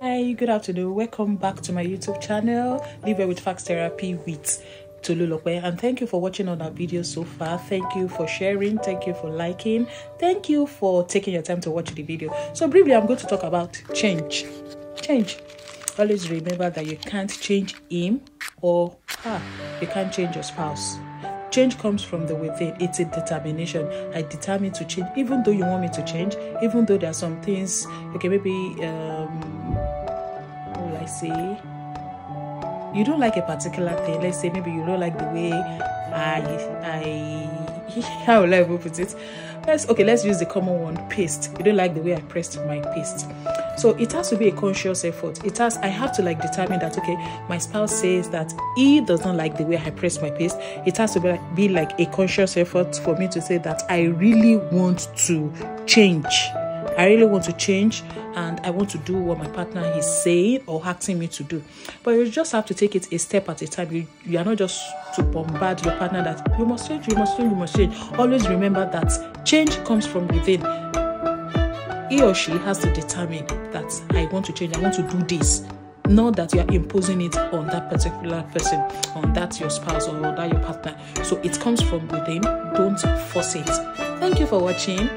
Hi, good afternoon. Welcome back to my YouTube channel, Live with Faks Therapy with Tolulope. And thank you for watching on our videos so far. Thank you for sharing. Thank you for liking. Thank you for taking your time to watch the video. So briefly, I'm going to talk about change. Change. Always remember that you can't change him or her. You can't change your spouse. Change comes from the within. It's a determination. I determine to change, even though you want me to change, even though there are some things, okay, maybe, um, what will I say? You don't like a particular thing. Let's say maybe you don't like the way I, I, how will I put it? Let's, okay, let's use the common one, paste. You don't like the way I pressed my paste so it has to be a conscious effort it has i have to like determine that okay my spouse says that he does not like the way i press my paste it has to be like, be like a conscious effort for me to say that i really want to change I really want to change and I want to do what my partner is saying or asking me to do. But you just have to take it a step at a time. You, you are not just to bombard your partner that you must change, you must change, you must change. Always remember that change comes from within he or she has to determine that I want to change, I want to do this. Not that you are imposing it on that particular person, on that your spouse or that your partner. So it comes from within. Don't force it. Thank you for watching.